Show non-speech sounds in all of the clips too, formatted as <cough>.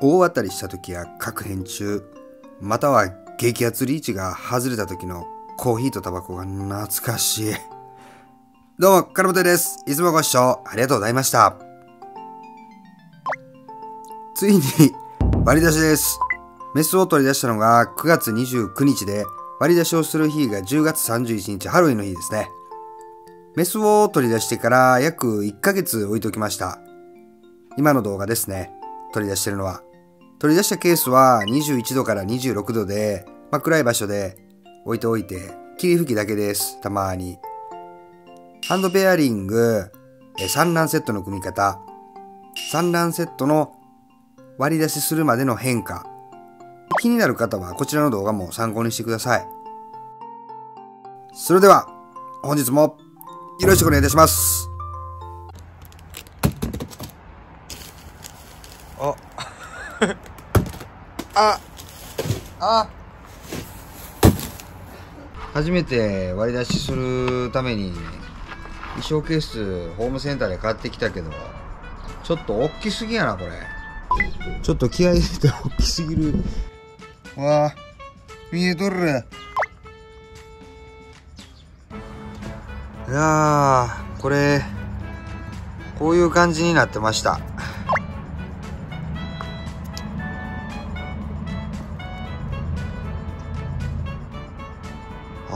大当たりした時や確変中、または激アツリーチが外れた時のコーヒーとタバコが懐かしい。どうも、カルボテです。いつもご視聴ありがとうございました。ついに割り出しです。メスを取り出したのが9月29日で、割り出しをする日が10月31日ハロウィンの日ですね。メスを取り出してから約1ヶ月置いておきました。今の動画ですね。取り出してるのは。取り出したケースは21度から26度で、まあ、暗い場所で置いておいて、霧吹きだけです。たまに。ハンドペアリング、産卵セットの組み方。産卵セットの割り出しするまでの変化。気になる方はこちらの動画も参考にしてください。それでは、本日もよろしくお願いいたします。あ、あ、初めて割り出しするために衣装ケースホームセンターで買ってきたけど、ちょっと大きすぎやな、これ。ちょっと気合い入れて大きすぎる。わあ、見えとる。いやー、これ、こういう感じになってました。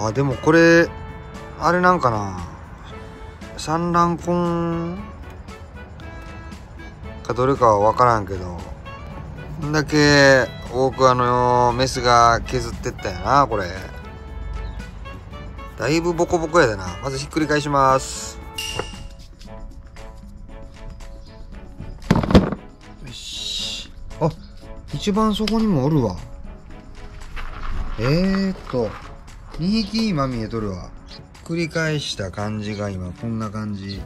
あ、でもこれ、あれなんかな。産卵根かどれかは分からんけど、こんだけ多くあの、メスが削ってったよな、これ。だいぶボコボコやでな。まずひっくり返します。よし。あ一番そこにもおるわ。えー、っと。2匹今見えとるわ繰り返した感じが今こんな感じ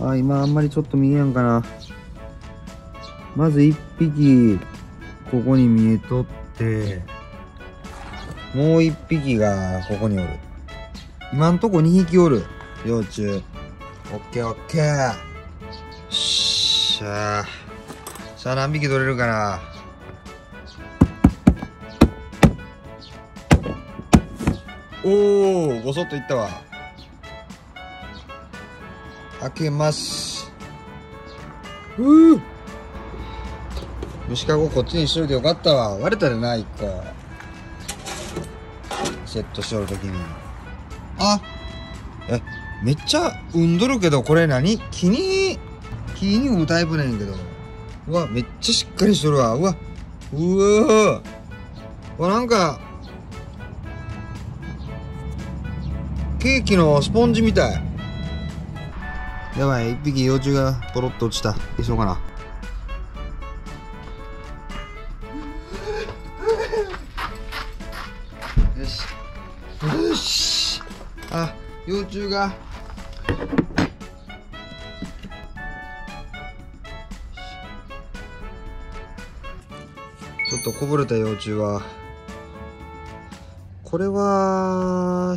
あ今あんまりちょっと見えやんかなまず1匹ここに見えとってもう1匹がここにおる今んとこ2匹おる。幼虫。オッケーオッケー。しゃあ。さあ何匹取れるかな。おお、ごそっといったわ。開けます。うう虫かごこっちにしといてよかったわ。割れたでな、一個。セットしとるときに。あ、え、めっちゃ産んどるけど、これ何？木に、木に産むタイプなんけど。うわ、めっちゃしっかりしとるわ。うわ、うわうわ、なんか、ケーキのスポンジみたい。やばい、一匹幼虫がポロッと落ちた。いそうかな。よし。よし。あ幼虫がちょっとこぼれた幼虫はこれは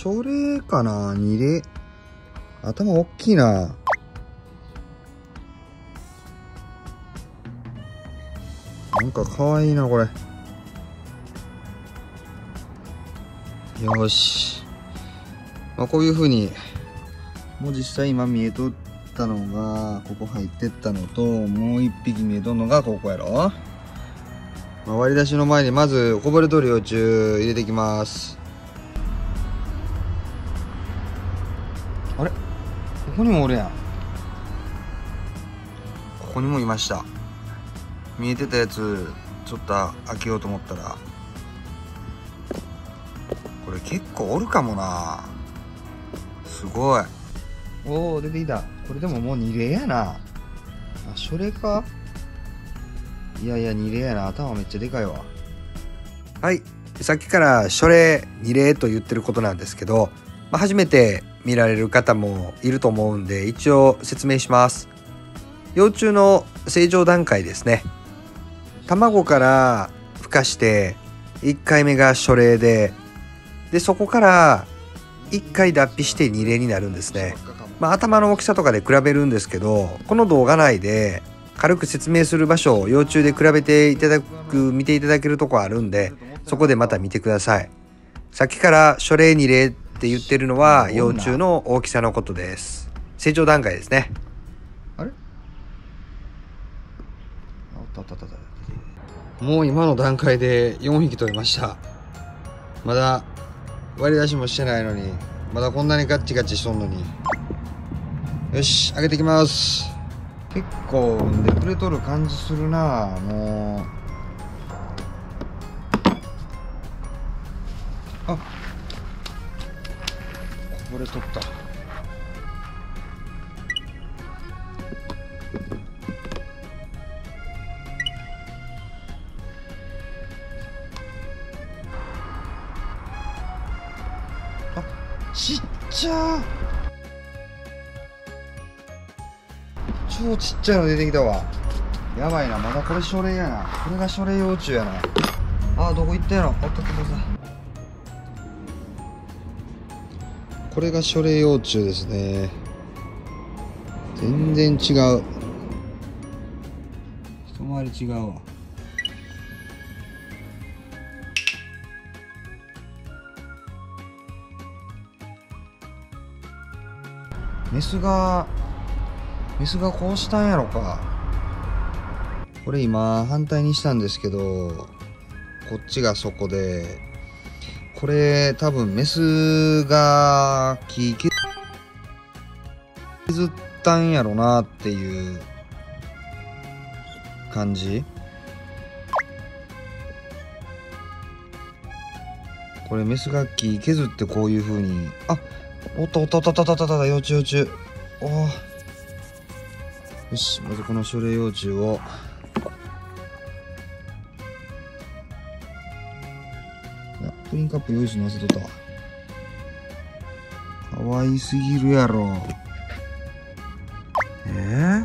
書類かな？二例。頭大きいな。なんかかわいいなこれ。よし。まあ、こういう風にもう実際今見えとったのがここ入ってったのともう一匹見えとんのがここやろ、まあ、割り出しの前にまずこぼれとる幼虫入れていきます。こにもおるやん。ここにもいました。見えてたやつちょっと開けようと思ったらこれ結構おるかもな。すごい。おお出てきた。これでももう2例やな。あ書類か？いやいや2例やな。頭めっちゃでかいわ。はい。さっきから書類2例と言ってることなんですけど、まあ、初めて見られる方もいると思うんで一応説明します。幼虫の成長段階ですね。卵から孵化して1回目が書類ででそこから1回脱皮して2例になるんですね。まあ、頭の大きさとかで比べるんですけどこの動画内で軽く説明する場所を幼虫で比べていただく見ていただけるとこあるんでそこでまた見てください。さっきから書類2例って言ってるのは幼虫の大きさのことです。成長段階ですね。あれ？あったあったあったあった。もう今の段階で4匹取れました。まだ割り出しもしてないのにまだこんなにガッチガチしとんのに。よし上げていきます。結構産んでくれとる感じするな。もう。あこれとった。あちっちゃ超ちっちゃいの出てきたわ。やばいなまだこれ書類やな。これが書類幼虫やな。あどこ行ったやろ。おっとっとっと。これが書類幼虫ですね。全然違う。一回り違うわ。メスがメスがこうしたんやろか。これ今反対にしたんですけどこっちがそこでこれ多分メスが木削ったんやろなっていう感じ？これメスが木削ってこういう風に。あおったおったおったおったおったおった幼虫幼虫。おおよしまずこの書類幼虫を。プリンカップ用意しのせとったわ。かわいすぎるやろ。え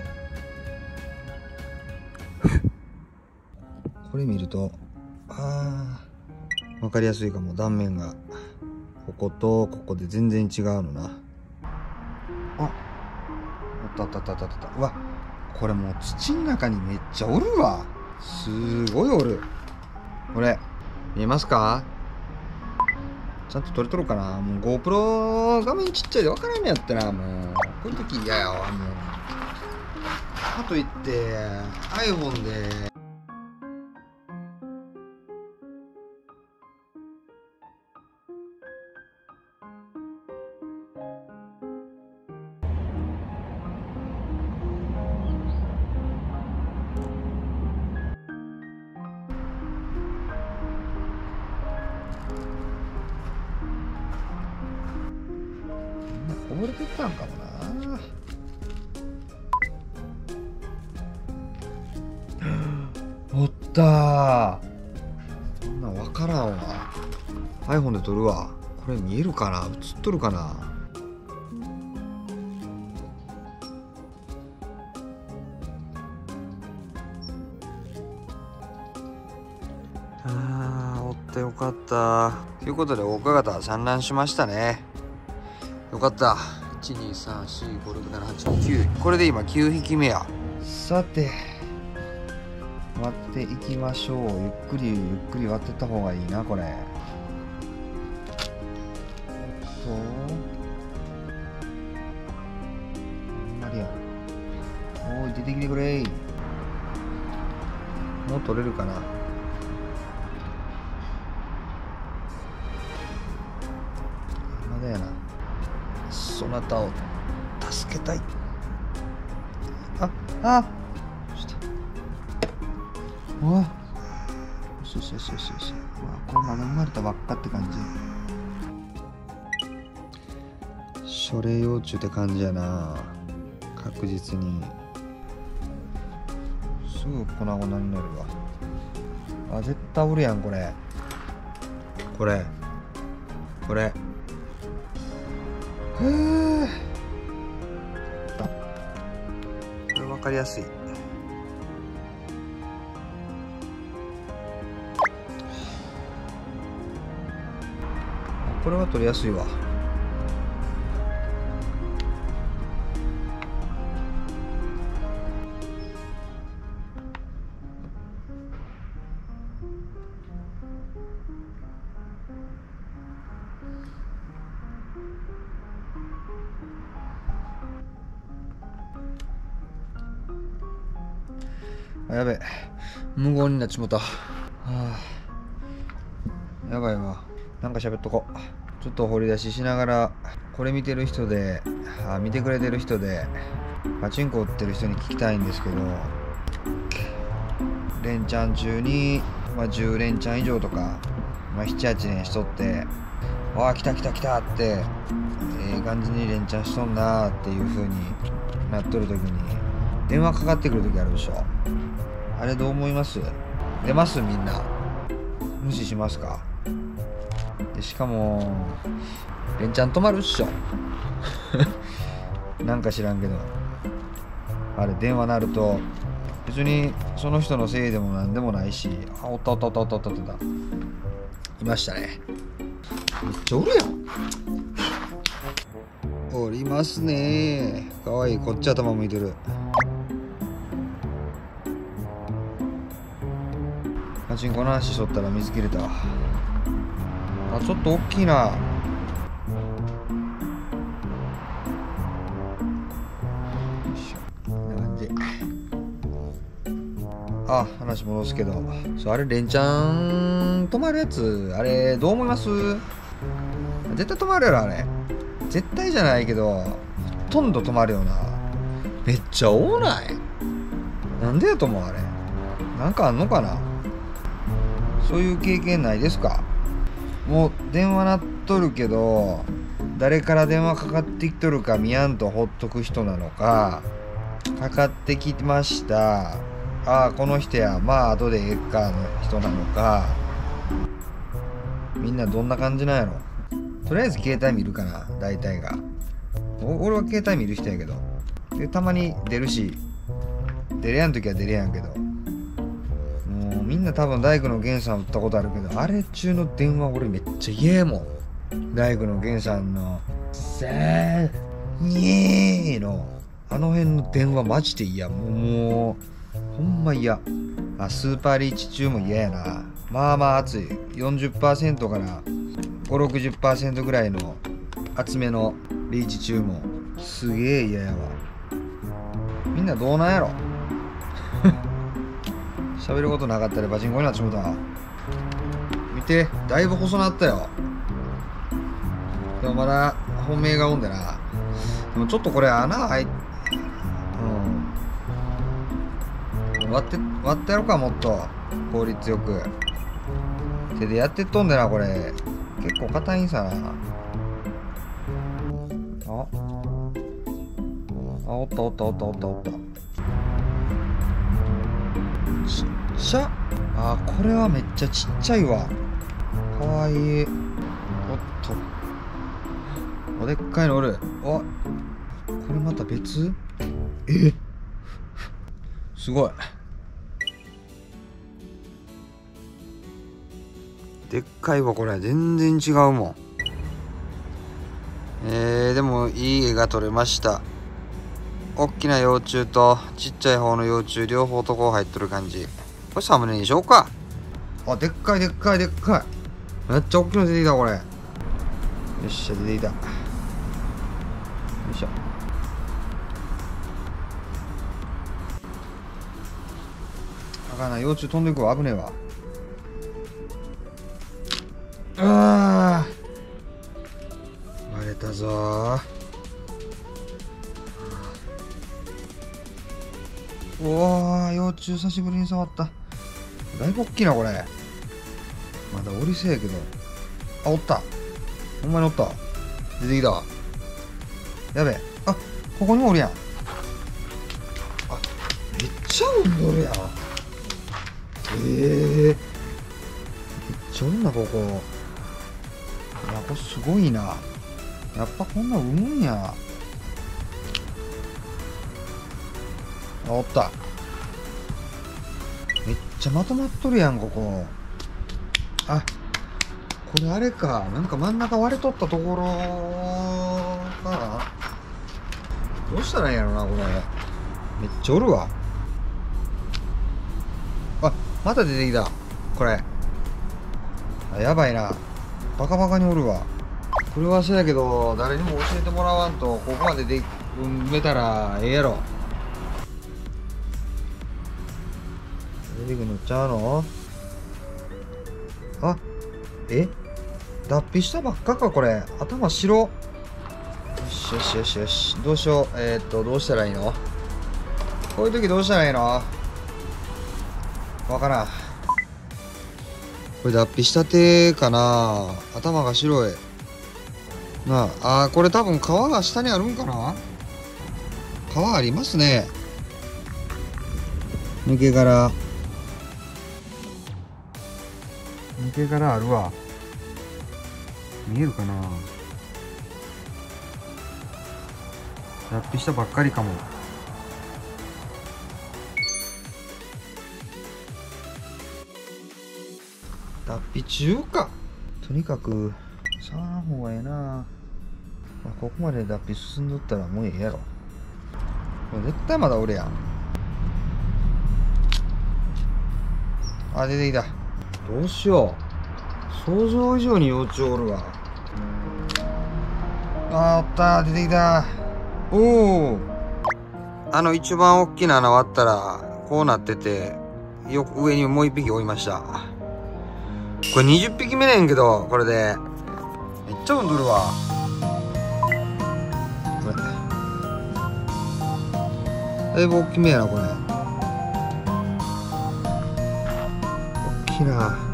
<laughs> これ見るとあーわかりやすいかも。断面が。こことここで全然違うのな。あおったおったおったおったおった。うわこれもう土の中にめっちゃおるわ。すごいおる。これ見えますか？ちゃんと撮れとるかなもう GoPro 画面ちっちゃいで分からんのやったなもうこういう時嫌やわもう。かといって iPhone でこれ見えるかな？映っとるかな？あーおってよかった。ということで大方産卵しましたね。よかった。123456789これで今9匹目や。さて割っていきましょう。ゆっくりゆっくり割ってった方がいいなこれおっとあんまりや。おい出てきてくれ。もう取れるかな。まだやな。そなたを助けたい。ああちょっと。おいよしよしよしよしよし。これまだ生まれたばっかって感じ。書類幼虫って感じやな。確実に。すぐ粉々になるわ。あ絶対おるやんこれ。これ。これ。へえこれ分かりやすい。これは取りやすいわ。無言になっちまった。はあ。やばいわ。なんか喋っとこちょっと掘り出ししながらこれ見てる人であ見てくれてる人でパチンコ売ってる人に聞きたいんですけど連チャン中に、まあ、10連チャン以上とか、まあ、78連しとって「わあ来た来た来た」ってええ感じに連チャンしとんなーっていう風になっとる時に電話かかってくる時あるでしょ。あれどう思います？出ます？みんな。無視しますか？でしかも連チャン止まるっしょ。<laughs> なんか知らんけど。あれ電話鳴ると別にその人のせいでも何でもないしあおったおったおったおったおったおった。いましたね。めっちゃおるやん。おりますね。かわいい。こっち頭向いてる。パチンコの話しとったら水切れたあちょっと大きいな。こんな感じ。あ話戻すけど。そうあれ連チャン止まるやつ。あれどう思います？絶対止まるやろあれ。絶対じゃないけどほとんど止まるよな。めっちゃ多ない？なんでやと思うあれ。なんかあんのかな？そういう経験ないですか？もう電話鳴っとるけど誰から電話かかってきとるか見やんとほっとく人なのかかかってきました。ああこの人や。まあ後でええかの人なのか。みんなどんな感じなんやろ？とりあえず携帯見るかな大体が。俺は携帯見る人やけど。でたまに出るし。出れやん時は出れやんけど。みんな多分大工の源さん打ったことあるけどあれ中の電話俺めっちゃ嫌やもん大工の源さんの「さあにー」のあの辺の電話マジで嫌もうほんま嫌あスーパーリーチ中も嫌やなまあまあ熱い40%から560%ぐらいの厚めのリーチ中もすげえ嫌やわみんなどうなんやろ？喋ることなかったらパチンコになっちまった見てだいぶ細なったよ。でもまだ本命がおんでな。でもちょっとこれ穴開いうん。割って割ってやろうかもっと。効率よく。手でやってっとんでなこれ。結構硬いんさな。あ。あおったおったおったおったおった。ちゃあこれはめっちゃちっちゃいわ。かわいい。おっと。おでっかいのおる。おこれまた別？え？すごい。でっかいわこれ。全然違うもん。えー、でもいい絵が撮れました。大きな幼虫とちっちゃい方の幼虫両方とこう入っとる感じ。これサムネにしようか？あでっかいでっかいでっかい。めっちゃ大きいの出てきたこれ。よっしゃ出てきた。よいしょ。あかんな幼虫飛んでいくわ。危ねえわ。あー。割れたぞ。ーお幼虫久しぶりに触った。ぶ大きいなこれ。まだおりせやけど。あおった。ほんまにおった。出てきた。やべえ。あここにもおるやん。あめっちゃおんどるやん。ええ。めっちゃおるなここ。いやこれすごいな。やっぱこんなん産むんや。あおった。ちゃまとまっとるやんここ。あこれあれか。なんか真ん中割れとったところかなどうしたらいいんやろなこれ。めっちゃおるわ。あまた出てきた。これ。あやばいな。バカバカにおるわ。これはそうやけど誰にも教えてもらわんとここまでで埋めたらええやろ。出てくるのちゃうの。あえ？脱皮したばっかかこれ。頭白。よしよしよし。よしどうしよう。えー、っとどうしたらいいの？こういう時どうしたらいいの？わからん。これ脱皮したてかな。頭が白い。なああこれ多分皮が下にあるんかな？皮ありますね。抜け殻。抜け殻あるわ。見えるかな。脱皮したばっかりかも。脱皮中か。とにかく触らん方がええな、まあ、ここまで脱皮進んどったらもうええやろ。絶対まだ俺やん。あ出てきた。どうしよう想像以上に幼虫おるわ。あーおった。出てきた。おおあの一番大きな穴割ったらこうなっててよく上にもう一匹追いました。これ20匹目ねんけどこれで。めっちゃ産んどるわ。これ。だいぶ大きめやなこれ。大きいな。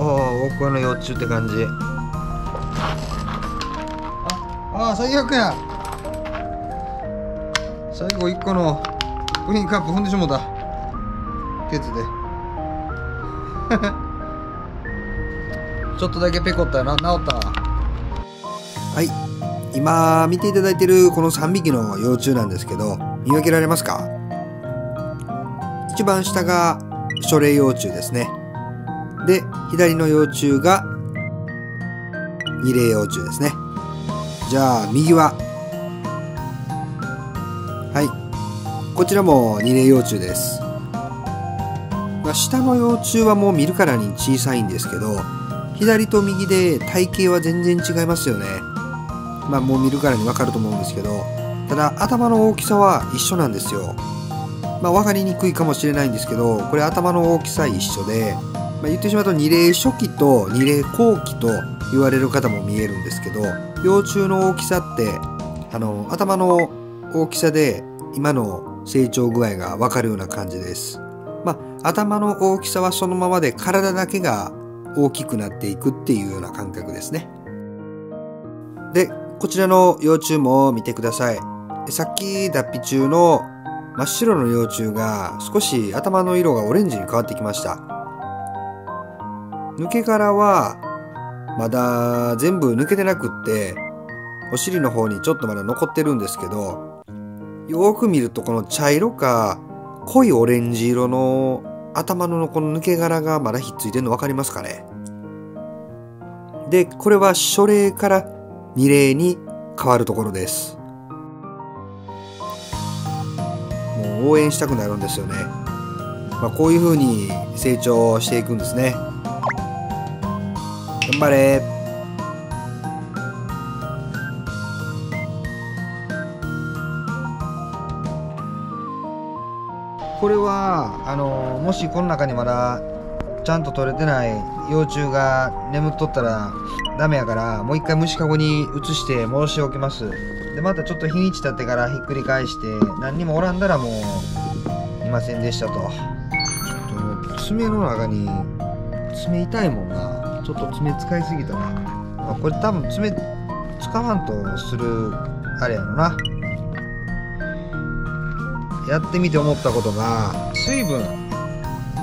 おお僕の幼虫って感じ。ああ最悪や。最後1個のプリンカップ踏んでしもうた。ケツで。<laughs> ちょっとだけペコったな。治ったわ。はい。今見ていただいているこの3匹の幼虫なんですけど見分けられますか？一番下が初齢幼虫ですね。で左の幼虫が二齢幼虫ですね。じゃあ右ははい。こちらも二齢幼虫です。下の幼虫はもう見るからに小さいんですけど左と右で体型は全然違いますよね。まあもう見るからにわかると思うんですけどただ頭の大きさは一緒なんですよ。まあ分かりにくいかもしれないんですけどこれ頭の大きさ一緒で、まあ、言ってしまうと二齢初期と二齢後期と言われる方も見えるんですけど幼虫の大きさってあの頭の大きさで今の成長具合がわかるような感じです。まあ頭の大きさはそのままで体だけが大きくなっていくっていうような感覚ですね。でこちらの幼虫も見てください。さっき脱皮中の真っ白の幼虫が少し頭の色がオレンジに変わってきました。抜け殻はまだ全部抜けてなくってお尻の方にちょっとまだ残ってるんですけどよく見るとこの茶色か濃いオレンジ色の頭のこの抜け殻がまだひっついてるの分かりますかね？でこれは初齢から二齢に変わるところです。もう応援したくなるんですよね、まあ、こういう風に成長していくんですね。頑張れ。これはあのもしこの中にまだちゃんと取れてない幼虫が眠っとったらダメやからもう一回虫かごに移して戻しておきます。でまたちょっと日にち経ってからひっくり返して何にもおらんだらもういませんでしたと。ちょっと爪の中に爪痛いもんなちょっと爪使いすぎたな。あこれ多分爪使わんとするあれやろな。やってみて思ったことが水分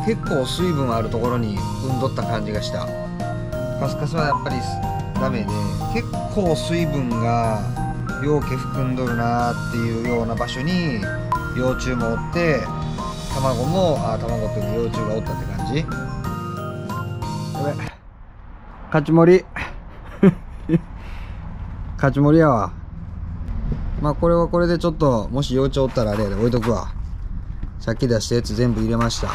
結構水分あるところに産んどった感じがした。カスカスはやっぱりダメで結構水分がようけ含んどるなっていうような場所に幼虫もおって卵もあ卵っていうか幼虫がおったって感じ。勝ち盛り。<laughs> 勝ち盛りやわ。まあこれはこれでちょっともし幼鳥おったらあれで。置いとくわ。さっき出したやつ全部入れました。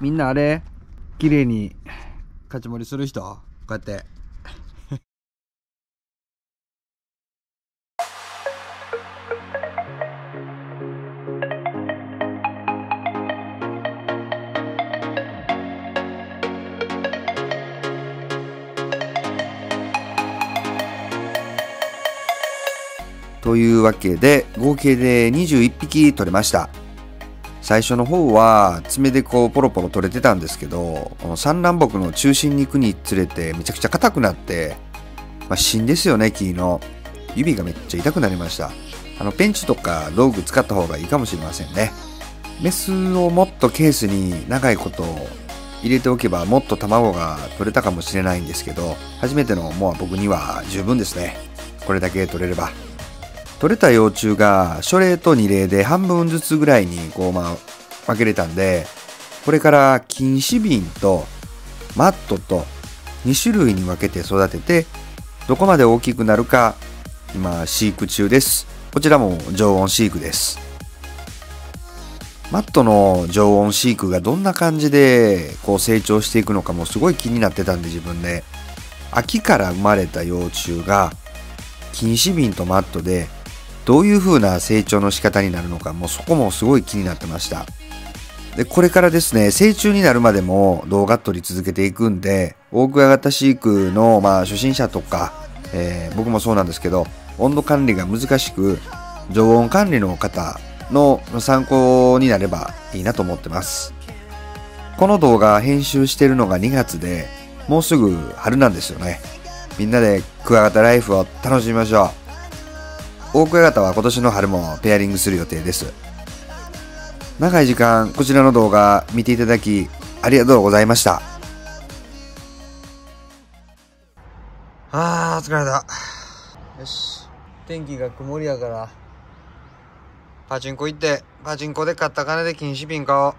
みんなあれ？綺麗に勝ち盛りする人？こうやって。というわけで、合計で21匹取れました。最初の方は爪でこうポロポロ取れてたんですけど、この三南木の中心に行くにつれてめちゃくちゃ硬くなって、まあ、芯ですよね、木の。指がめっちゃ痛くなりました。あの、ペンチとか道具使った方がいいかもしれませんね。メスをもっとケースに長いこと入れておけばもっと卵が取れたかもしれないんですけど、初めてのもう僕には十分ですね。これだけ取れれば。取れた幼虫が初例と2例で半分ずつぐらいにこうまあ分けれたんで、これから禁止瓶とマットと2種類に分けて育てて、どこまで大きくなるか今飼育中です。こちらも常温飼育です。マットの常温飼育がどんな感じでこう成長していくのかもすごい気になってたんで自分で秋から生まれた幼虫が禁止瓶とマットでどういう風な成長の仕方になるのかもうそこもすごい気になってました。でこれからですね成虫になるまでも動画撮り続けていくんで大クワ型飼育のまあ初心者とか、えー、僕もそうなんですけど温度管理が難しく常温管理の方の参考になればいいなと思ってます。この動画編集してるのが2月でもうすぐ春なんですよね。みんなでクワガタライフを楽しみましょう。大クワガタは今年の春もペアリングする予定です。長い時間こちらの動画見ていただきありがとうございました。あー、疲れた。よし。天気が曇りやから、パチンコ行って、パチンコで買った金で禁止瓶買おう。